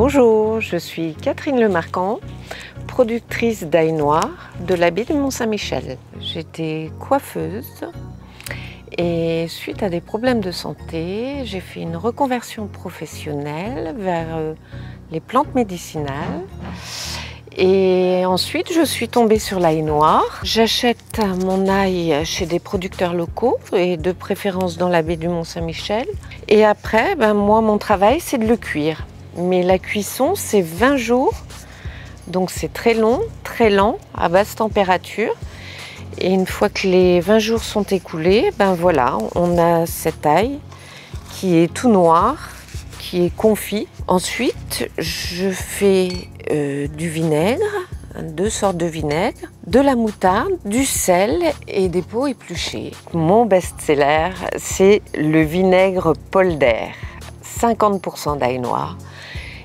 Bonjour, je suis Catherine Lemarquand, productrice d'ail noir de la baie du Mont-Saint-Michel. J'étais coiffeuse et suite à des problèmes de santé, j'ai fait une reconversion professionnelle vers euh, les plantes médicinales. Et ensuite, je suis tombée sur l'ail noir. J'achète mon ail chez des producteurs locaux et de préférence dans la du Mont-Saint-Michel. Et après, ben, moi, mon travail, c'est de le cuire. Mais la cuisson, c'est 20 jours. Donc c'est très long, très lent, à basse température. Et une fois que les 20 jours sont écoulés, ben voilà, on a cet ail qui est tout noir, qui est confit. Ensuite, je fais euh, du vinaigre, deux sortes de vinaigre, de la moutarde, du sel et des pots épluchés. Mon best-seller, c'est le vinaigre Polder, 50% d'ail noir.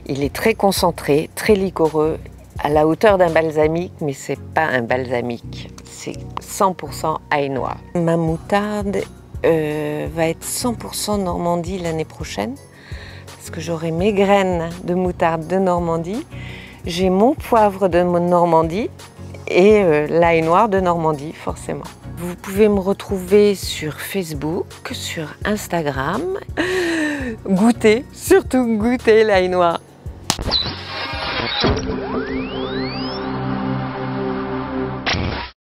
Il est très concentré, très liquoreux, à la hauteur d'un balsamique, mais c'est pas un balsamique, c'est 100% ail noir. Ma moutarde euh, va être 100% Normandie l'année prochaine, parce que j'aurai mes graines de moutarde de Normandie, j'ai mon poivre de Normandie et euh, l'ail noir de Normandie, forcément. Vous pouvez me retrouver sur Facebook, sur Instagram. Goûtez, surtout goûtez l'ail noir.